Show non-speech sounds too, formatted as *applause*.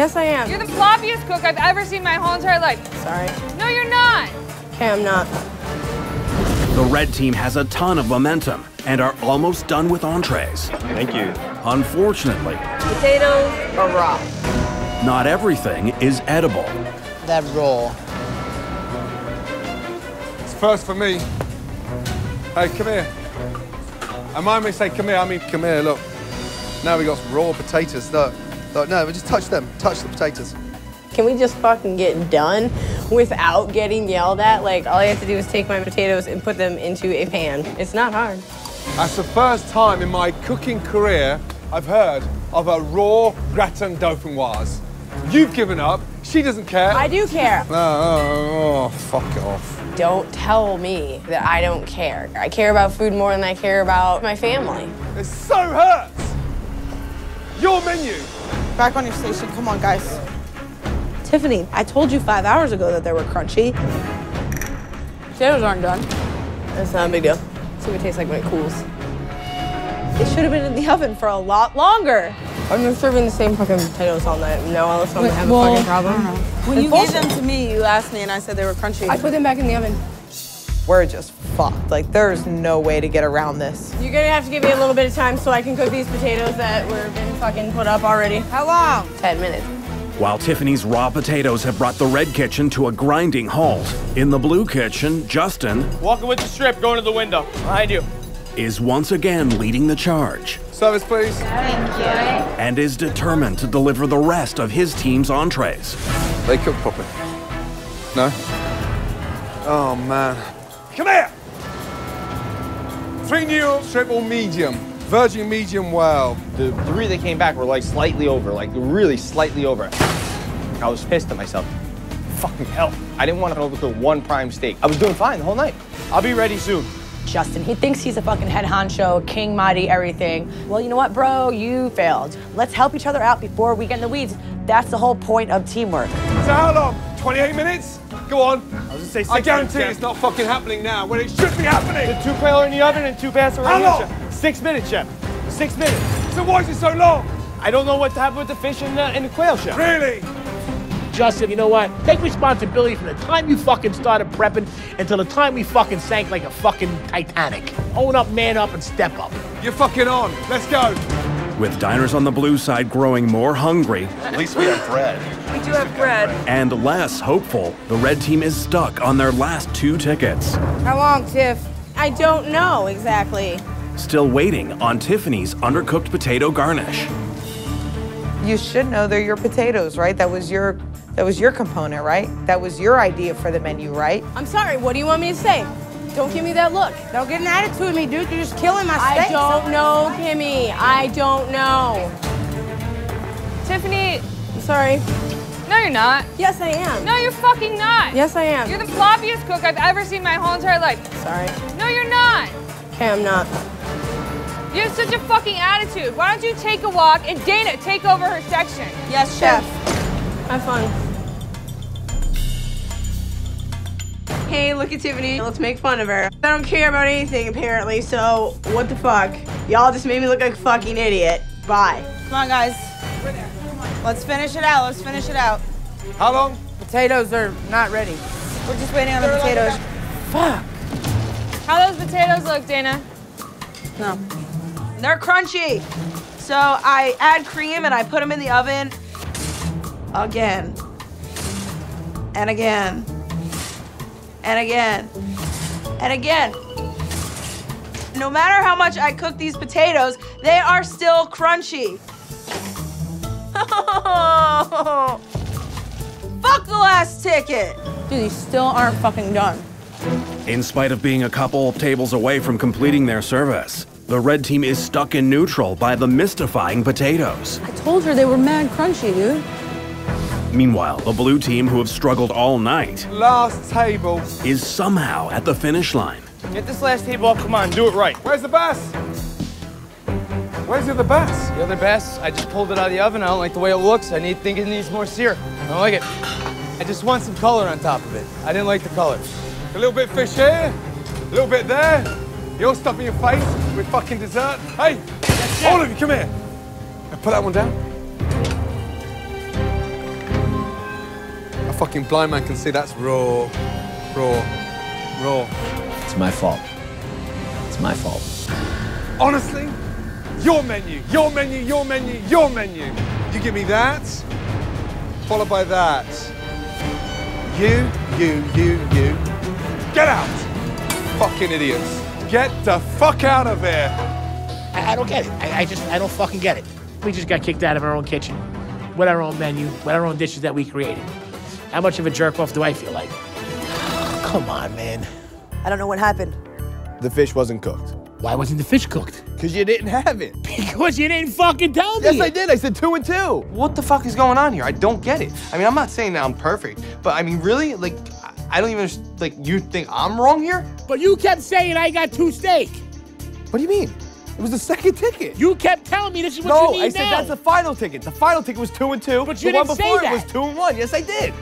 Yes, I am. You're the floppiest cook I've ever seen my whole entire life. Sorry. No, you're not. Okay, I'm not. The red team has a ton of momentum and are almost done with entrees. Thank you. Unfortunately, Potatoes are raw. not everything is edible. That roll. It's first for me. Hey, come here. And mind me say come here, I mean come here, look. Now we got some raw potatoes, look. Look, no, we just touch them, touch the potatoes. Can we just fucking get done without getting yelled at? Like, all I have to do is take my potatoes and put them into a pan. It's not hard. That's the first time in my cooking career I've heard of a raw gratin dauphinoise. You've given up, she doesn't care. I do care. *laughs* Oh, oh, oh, fuck it off. Don't tell me that I don't care. I care about food more than I care about my family. It so hurts! Your menu! Back on your station. Come on, guys. Tiffany, I told you five hours ago that they were crunchy. Potatoes aren't done. That's not a big deal. See what it tastes like when it cools. It should have been in the oven for a lot longer. I've been serving the same fucking potatoes all night. Now all of a sudden I have a fucking problem. When It's you bullshit. gave them to me, you asked me and I said they were crunchy. I put them back in the oven. We're just fucked. Like, there's no way to get around this. You're gonna have to give me a little bit of time so I can cook these potatoes that were been fucking put up already. How long? Ten minutes. While Tiffany's raw potatoes have brought the red kitchen to a grinding halt, in the blue kitchen, Justin Walking with the strip, going to the window. Behind you. is once again leading the charge Service, please. Thank you. And is determined to deliver the rest of his team's entrees. They cook properly. No? Oh, man. Come here! Three New triple medium. Virgin medium well. The three that came back were like slightly over, like really slightly over. I was pissed at myself. Fucking hell. I didn't want to overcook one prime steak. I was doing fine the whole night. I'll be ready soon. Justin. He thinks he's a fucking head honcho, king, mighty, everything. Well, you know what, bro? You failed. Let's help each other out before we get in the weeds. That's the whole point of teamwork. So how long? 28 minutes? Go on. I was gonna say six I guarantee it's not fucking happening now when it should be happening. The two quail in the oven and two bass are How right long? here, chef. Six minutes, chef. Six minutes. So why is it so long? I don't know what happened with the fish and the, and the quail, chef. Really? Justin, you know what? Take responsibility from the time you fucking started prepping until the time we fucking sank like a fucking Titanic. Own up, man up, and step up. You're fucking on. Let's go. With diners on the blue side growing more hungry At least we have bread. We do have bread. and less hopeful, the red team is stuck on their last two tickets. How long, Tiff? I don't know exactly. Still waiting on Tiffany's undercooked potato garnish. You should know they're your potatoes, right? That was your that was your component, right? That was your idea for the menu, right? I'm sorry, what do you want me to say? Don't give me that look. Don't get an attitude with me, dude. You're just killing my steak. I steak. don't know, Kimmy. I don't know. Tiffany, I'm sorry. no, you're not. Yes, I am. No, you're fucking not. Yes, I am. You're the floppiest cook I've ever seen my whole entire life. sorry. No, you're not. Okay, I'm not. You have such a fucking attitude. Why don't you take a walk and Dana take over her section? Yes, chef. Have fun. Hey, look at Tiffany. Let's make fun of her. I don't care about anything, apparently, so what the fuck? Y'all just made me look like a fucking idiot. Bye. Come on, guys. Let's finish it out. Let's finish it out. How long? Potatoes are not ready. We're just waiting on the potatoes. Fuck. How those potatoes look, Dana? No. They're crunchy. So I add cream and I put them in the oven again. And again. And again. And again. No matter how much I cook these potatoes, they are still crunchy. *laughs* Fuck the last ticket. Dude, these still aren't fucking done. In spite of being a couple of tables away from completing their service, the red team is stuck in neutral by the mystifying potatoes. I told her they were mad crunchy, dude. Meanwhile, the blue team, who have struggled all night, Last table. is somehow at the finish line. Get this last table up. Come on, do it right. Where's the bass? Where's the other bass? The other bass, I just pulled it out of the oven. I don't like the way it looks. I need think it needs more sear. I don't like it. I just want some color on top of it. I didn't like the color. A little bit fish here, a little bit there. You're stuffing your face with fucking dessert. Hey, all of you, come here. Now put that one down. Fucking blind man can see that's raw, raw, raw. It's my fault. It's my fault. Honestly, your menu, your menu, your menu, your menu. You give me that, followed by that. You, you, you, you. Get out! Fucking idiots. Get the fuck out of here. I, I don't get it. I, I just, I don't fucking get it. We just got kicked out of our own kitchen, with our own menu, with our own dishes that we created. How much of a jerk off do I feel like? Come on, man. I don't know what happened. The fish wasn't cooked. Why wasn't the fish cooked? Because you didn't have it. Because you didn't fucking tell me. Yes, I did. I said two and two. What the fuck is going on here? I don't get it. I mean, I'm not saying that I'm perfect, but I mean, really? Like, I- I don't even, like, you think I'm wrong here? But you kept saying I got two steak. What do you mean? It was the second ticket. You kept telling me this is what no, you need No, I said now. that's the final ticket. The final ticket was two and two. But you one didn't say before that. it was two and one. Yes, I did.